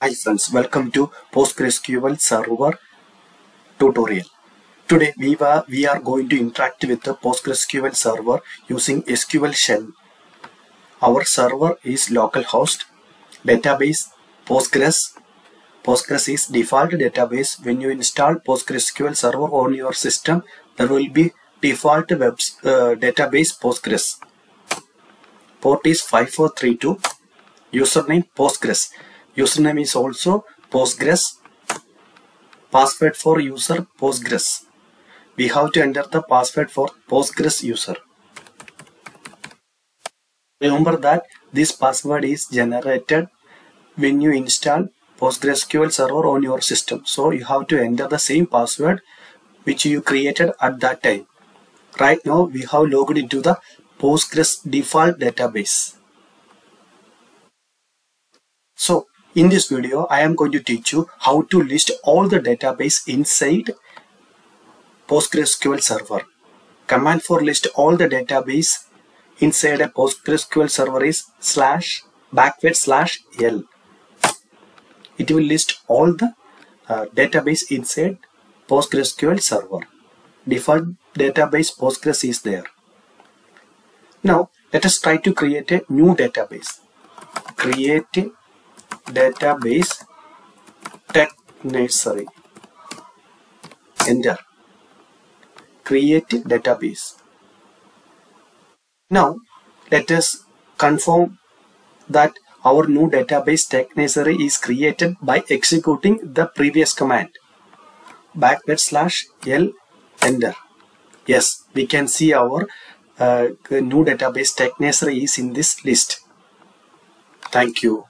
Hi friends, welcome to PostgreSQL Server tutorial. Today we are, we are going to interact with the PostgreSQL Server using SQL Shell. Our server is localhost, database Postgres. Postgres is default database. When you install PostgreSQL Server on your system, there will be default web uh, database Postgres. Port is 5432. Username Postgres username is also postgres. Password for user postgres. We have to enter the password for postgres user. Remember that this password is generated when you install postgresql server on your system. So you have to enter the same password which you created at that time. Right now we have logged into the postgres default database. So in this video, I am going to teach you how to list all the database inside PostgreSQL server. Command for list all the database inside a PostgreSQL server is slash backward slash L. It will list all the uh, database inside PostgreSQL server. Default database Postgres is there. Now, let us try to create a new database. Create database tech nursery enter. Create database. Now let us confirm that our new database tech nursery is created by executing the previous command. Backward slash l enter. Yes we can see our uh, new database tech nursery is in this list. Thank you